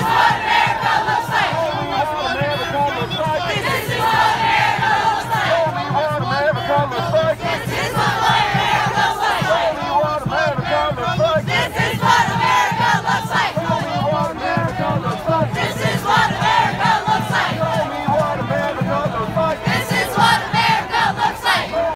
is what